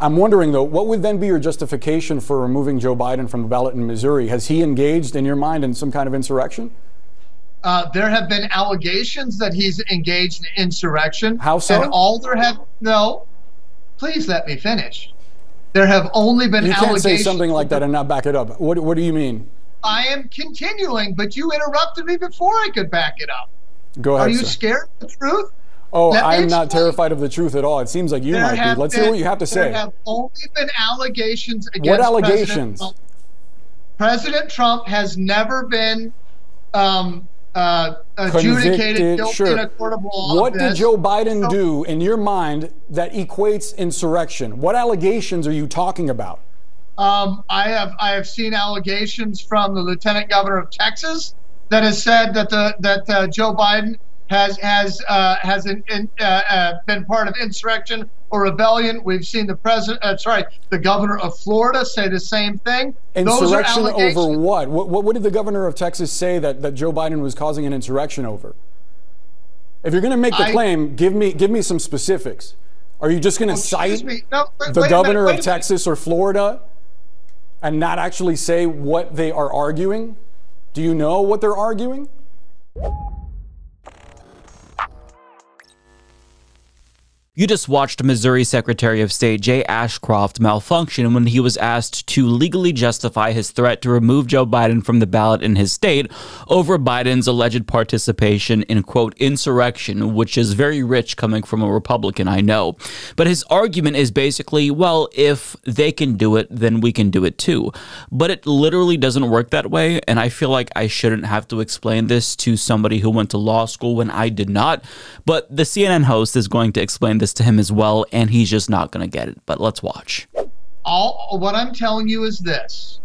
I'm wondering, though, what would then be your justification for removing Joe Biden from the ballot in Missouri? Has he engaged, in your mind, in some kind of insurrection? Uh, there have been allegations that he's engaged in insurrection. How so? And all there have no. Please let me finish. There have only been you allegations. can't say something like that and not back it up. What What do you mean? I am continuing, but you interrupted me before I could back it up. Go ahead. Are you sir. scared of the truth? Oh, Let I'm not terrified of the truth at all. It seems like you There might be. Let's been, hear what you have to say. There have only been allegations against What President allegations? Trump. President Trump has never been um, uh, adjudicated guilty sure. in a court of law. What did. Joe Biden So- do in your mind that equates insurrection? What allegations are you talking about? Um, I have I have seen allegations from the Lieutenant Governor of Texas that has said that the that uh, Joe Biden has has uh, has in, in, uh, uh, been part of insurrection or rebellion. We've seen the president, uh, sorry, the governor of Florida say the same thing. Those are Insurrection over what? what? What did the governor of Texas say that, that Joe Biden was causing an insurrection over? If you're going to make the I- claim, give me give me some specifics. Are you just going to Oh, cite. No, wait- the wait governor minute, of. Texas or Florida and not actually say what they are arguing? Do you know what they're arguing? You just watched Missouri Secretary of State Jay Ashcroft malfunction when he was asked to legally justify his threat to remove Joe Biden from the ballot in his state over Biden's alleged participation in, quote, insurrection, which is very rich coming from a Republican, I know. But his argument is basically, well, if they can do it, then we can do it too. But it literally doesn't work that way. And I feel like I shouldn't have to explain this to somebody who went to law school when I did not. But the CNN host is going to explain this to him as well, and he's just not going to get it. But let's watch. all what I'm telling you is this: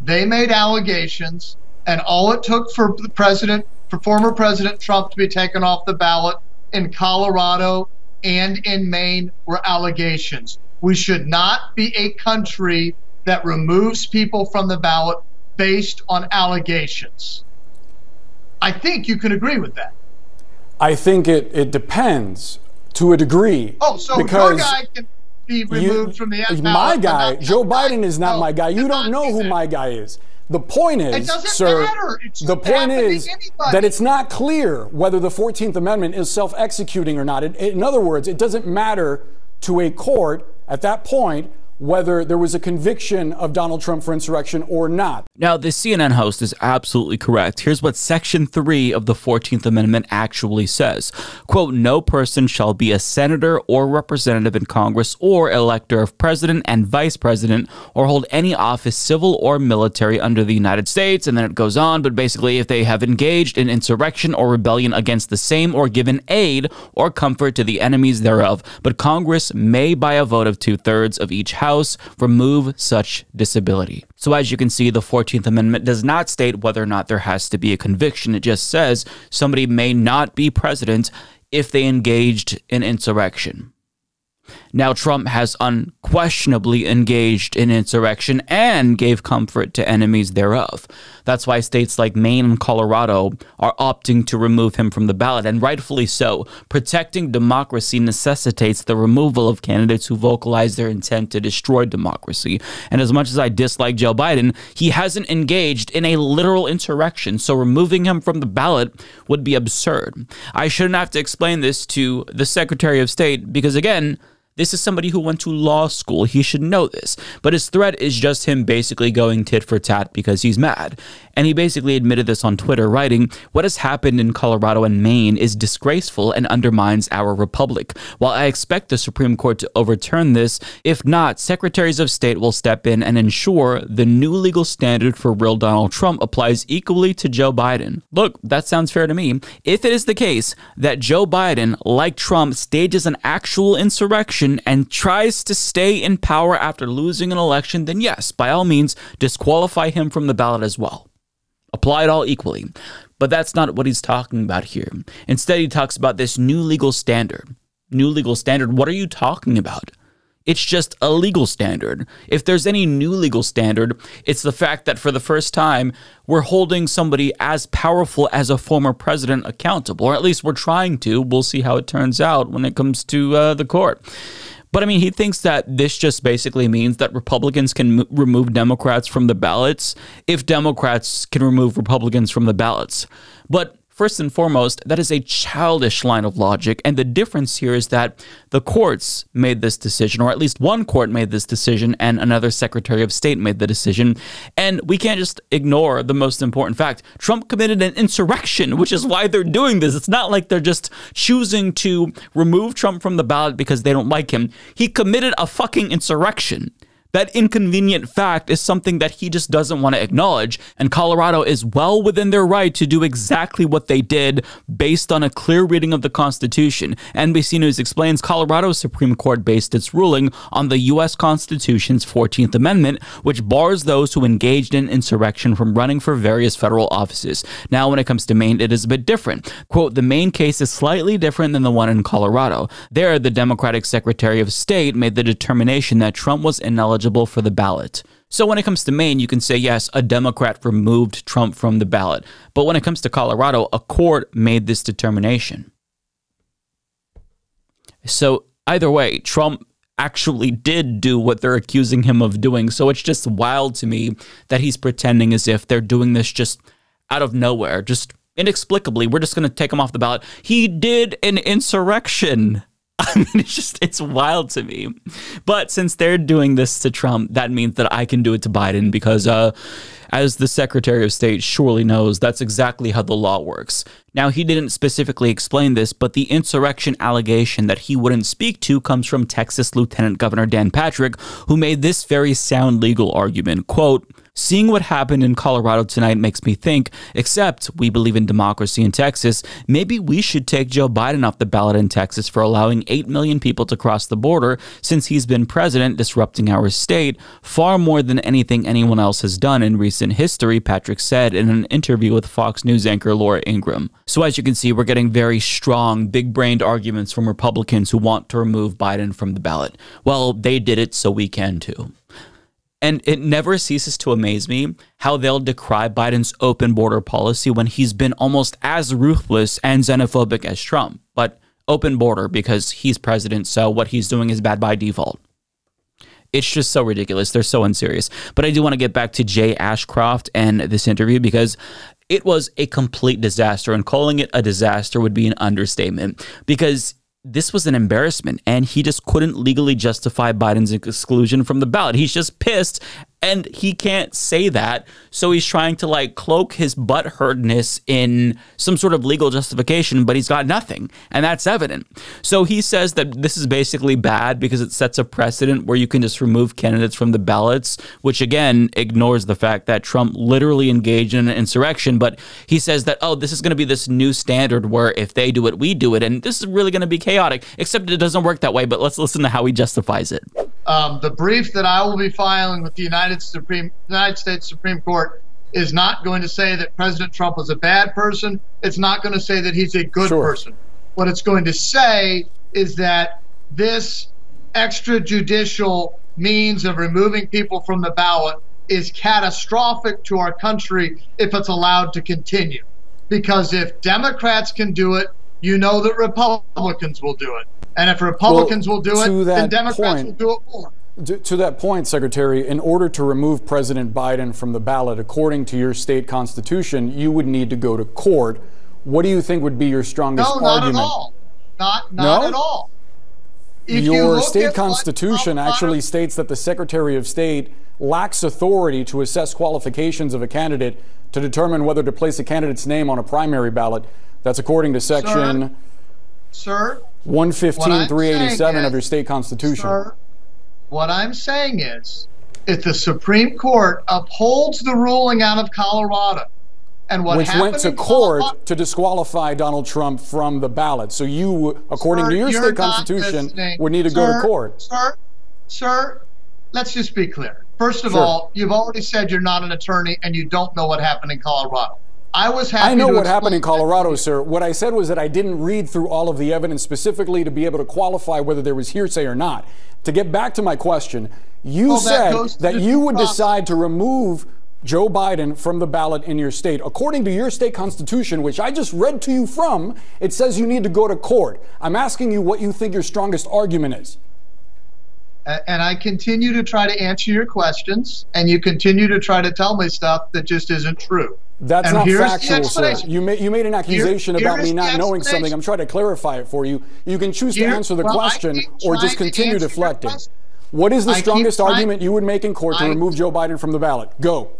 they made allegations, and all it took for the president, for former President Trump, to be taken off the ballot in Colorado and in Maine were allegations. We should not be a country that removes people from the ballot based on allegations. I think you can agree with that. I think it, it depends to a degree. Oh, so your because guy can be removed from the my guy, Joe? Biden is not No, my guy. You don't know who that. my guy is. The point is, doesn't sir, matter. The point is that it's not clear whether the 14th Amendment is self executing or not. It- in other words, it doesn't matter to a court at that point whether there was a conviction of Donald Trump for insurrection or not. Now, the CNN host is absolutely correct. Here's what Section 3 of the 14th Amendment actually says Quote, no person shall be a senator or representative in Congress or elector of president and vice president or hold any office, civil or military, under the United States. And then it goes on, but basically, if they have engaged in insurrection or rebellion against the same or given aid or comfort to the enemies thereof. But Congress may, by a vote of two thirds of each house, remove such disability. So, as you can see, the 14th Amendment does not state whether or not there has to be a conviction. It just says somebody may not be president if they engaged in insurrection. Now, Trump has unquestionably engaged in insurrection and gave comfort to enemies thereof. That's why states like Maine and Colorado are opting to remove him from the ballot, and rightfully so. Protecting democracy necessitates the removal of candidates who vocalize their intent to destroy democracy. And as much as I dislike Joe Biden, he hasn't engaged in a literal insurrection, so removing him from the ballot would be absurd. I shouldn't have to explain this to the Secretary of State because, again, this is somebody who went to law school. He should know this. But his threat is just him basically going tit for tat because he's mad. And he basically admitted this on Twitter, writing, What has happened in Colorado and Maine is disgraceful and undermines our republic. While I expect the Supreme Court to overturn this, if not, secretaries of state will step in and ensure the new legal standard for real Donald Trump applies equally to Joe Biden. Look, that sounds fair to me. If it is the case that Joe Biden, like Trump, stages an actual insurrection, and tries to stay in power after losing an election, then yes, by all means, disqualify him from the ballot as well. Apply it all equally. But that's not what he's talking about here. Instead, he talks about this new legal standard. New legal standard, what are you talking about? It's just a legal standard. If there's any new legal standard, it's the fact that for the first time, we're holding somebody as powerful as a former president accountable, or at least we're trying to. We'll see how it turns out when it comes to uh, the court. But I mean, he thinks that this just basically means that Republicans can m- remove Democrats from the ballots if Democrats can remove Republicans from the ballots. But First and foremost, that is a childish line of logic, and the difference here is that the courts made this decision, or at least one court made this decision, and another Secretary of State made the decision. And we can't just ignore the most important fact Trump committed an insurrection, which is why they're doing this. It's not like they're just choosing to remove Trump from the ballot because they don't like him. He committed a fucking insurrection. That inconvenient fact is something that he just doesn't want to acknowledge, and Colorado is well within their right to do exactly what they did based on a clear reading of the Constitution. NBC News explains Colorado's Supreme Court based its ruling on the U.S. Constitution's 14th Amendment, which bars those who engaged in insurrection from running for various federal offices. Now, when it comes to Maine, it is a bit different. Quote, the Maine case is slightly different than the one in Colorado. There, the Democratic Secretary of State made the determination that Trump was ineligible eligible for the ballot. So when it comes to Maine, you can say, yes, a Democrat removed Trump from the ballot. But when it comes to Colorado, a court made this determination. So either way, Trump actually did do what they're accusing him of doing. So it's just wild to me that he's pretending as if they're doing this just out of nowhere, just inexplicably. We're just going to take him off the ballot. He did an insurrection. I mean, it's just, it's wild to me. But since they're doing this to Trump, that means that I can do it to Biden because, uh, as the Secretary of State surely knows, that's exactly how the law works. Now, he didn't specifically explain this, but the insurrection allegation that he wouldn't speak to comes from Texas Lieutenant Governor Dan Patrick, who made this very sound legal argument. Quote, Seeing what happened in Colorado tonight makes me think, except we believe in democracy in Texas, maybe we should take Joe Biden off the ballot in Texas for allowing 8 million people to cross the border since he's been president, disrupting our state far more than anything anyone else has done in recent history, Patrick said in an interview with Fox News anchor Laura Ingraham. So, as you can see, we're getting very strong, big brained arguments from Republicans who want to remove Biden from the ballot. Well, they did it, so we can too. And it never ceases to amaze me how they'll decry Biden's open border policy when he's been almost as ruthless and xenophobic as Trump. But open border because he's president, so what he's doing is bad by default. It's just so ridiculous. They're so unserious. But I do want to get back to Jay Ashcroft and this interview because it was a complete disaster, and calling it a disaster would be an understatement because this was an embarrassment and he just couldn't legally justify Biden's exclusion from the ballot. He's just pissed and he can't say that. So he's trying to like cloak his butthurtness in some sort of legal justification, but he's got nothing. And that's evident. So he says that this is basically bad because it sets a precedent where you can just remove candidates from the ballots, which again ignores the fact that Trump literally engaged in an insurrection. But he says that, oh, this is going to be this new standard where if they do it, we do it. And this is really going to be chaotic, except it doesn't work that way. But let's listen to how he justifies it. Um, the brief that I will be filing with the United Supreme United States Supreme Court is not going to say that President Trump was a bad person. It's not going to say that he's a good sure. person. What it's going to say is that this extrajudicial means of removing people from the ballot is catastrophic to our country if it's allowed to continue. Because if Democrats can do it, you know that Republicans will do it. And if Republicans well, will do it, then Democrats point, will do it more. To that point, Secretary, in order to remove President Biden from the ballot, according to your state constitution, you would need to go to court. What do you think would be your strongest no, not argument? At all. Not, not no? at all. If your state constitution actually states that the Secretary of State lacks authority to assess qualifications of a candidate to determine whether to place a candidate's name on a primary ballot. That's according to section sir, sir 115 387 of your state constitution. Sir, what I'm saying is, if the Supreme Court upholds the ruling out of Colorado, and what which went to court Colorado, to disqualify Donald Trump from the ballot, so you, according sir, to your state constitution, listening. would need to sir, go to court. Sir, sir, let's just be clear. First of sure. all, you've already said you're not an attorney and you don't know what happened in Colorado. I was happy. I know what happened in Colorado, sir. What I said was that I didn't read through all of the evidence specifically to be able to qualify whether there was hearsay or not. To get back to my question, you well, said that, that you would process. decide to remove Joe Biden from the ballot in your state. According to your state constitution, which I just read to you from, it says you need to go to court. I'm asking you what you think your strongest argument is. And I continue to try to answer your questions, and you continue to try to tell me stuff that just isn't true. That's and not factual, sir. You made, you made an accusation here, about me not knowing something. I'm trying to clarify it for you. You can choose here, to answer the well, question or just continue deflecting. What is the I strongest argument you would make in court to I, remove Joe Biden from the ballot? Go.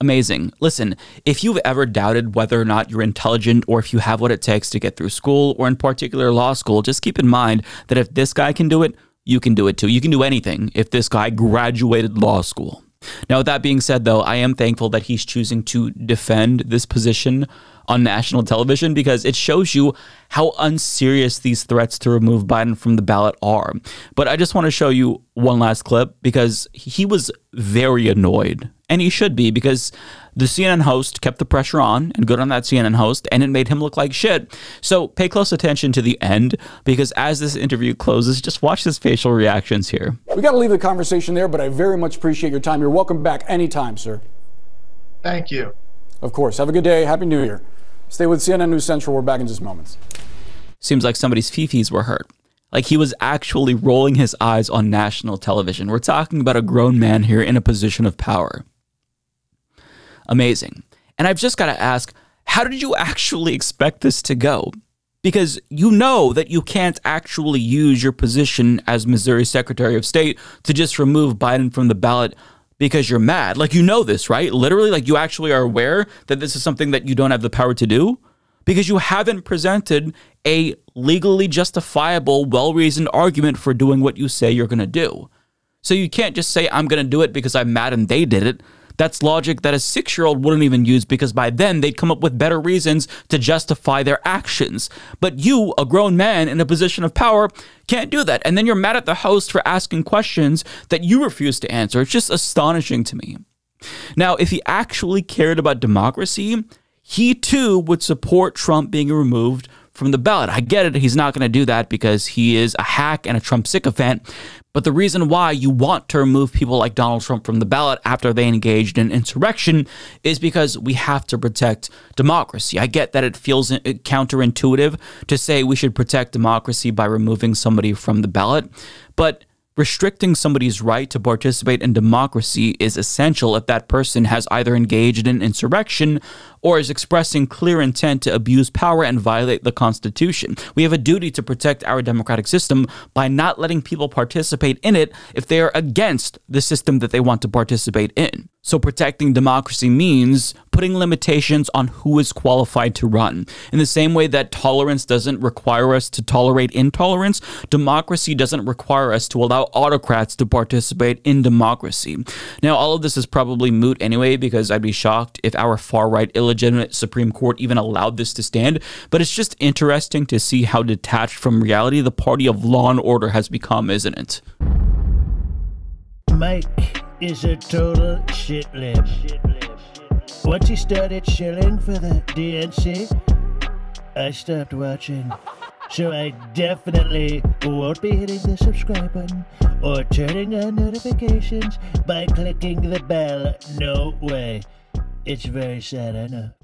Amazing. Listen, if you've ever doubted whether or not you're intelligent or if you have what it takes to get through school or in particular law school, just keep in mind that if this guy can do it, you can do it too. You can do anything if this guy graduated law school. Now, with that being said, though, I am thankful that he's choosing to defend this position on national television because it shows you how unserious these threats to remove Biden from the ballot are. But I just want to show you one last clip because he was very annoyed, and he should be because the CNN host kept the pressure on and good on that CNN host, and it made him look like shit. So pay close attention to the end because as this interview closes, just watch his facial reactions here. We got to leave the conversation there, but I very much appreciate your time. You're welcome back anytime, sir. Thank you. Of course. Have a good day. Happy New Year. Stay with CNN News Central. We're back in just moments. Seems like somebody's fifis were hurt. Like he was actually rolling his eyes on national television. We're talking about a grown man here in a position of power amazing. And I've just got to ask, how did you actually expect this to go? Because you know that you can't actually use your position as Missouri Secretary of State to just remove Biden from the ballot because you're mad. Like, you know this, right? Literally, like, you actually are aware that this is something that you don't have the power to do because you haven't presented a legally justifiable, well reasoned argument for doing what you say you're going to do. So you can't just say, I'm going to do it because I'm mad and they did it. That's logic that a six year old wouldn't even use because by then they'd come up with better reasons to justify their actions. But you, a grown man in a position of power, can't do that. And then you're mad at the host for asking questions that you refuse to answer. It's just astonishing to me. Now, if he actually cared about democracy, he too would support Trump being removed from the ballot. I get it, he's not going to do that because he is a hack and a Trump sycophant. But the reason why you want to remove people like Donald Trump from the ballot after they engaged in insurrection is because we have to protect democracy. I get that it feels uh, counterintuitive to say we should protect democracy by removing somebody from the ballot, but Restricting somebody's right to participate in democracy is essential if that person has either engaged in insurrection or is expressing clear intent to abuse power and violate the Constitution. We have a duty to protect our democratic system by not letting people participate in it if they are against the system that they want to participate in. So, protecting democracy means putting limitations on who is qualified to run. In the same way that tolerance doesn't require us to tolerate intolerance, democracy doesn't require us to allow autocrats to participate in democracy. Now, all of this is probably moot anyway, because I'd be shocked if our far right illegitimate Supreme Court even allowed this to stand. But it's just interesting to see how detached from reality the party of law and order has become, isn't it? Mike is a total shitlib. Once he started shilling for the DNC, I stopped watching. So I definitely won't be hitting the subscribe button or turning on notifications by clicking the bell. No way. It's very sad, I know.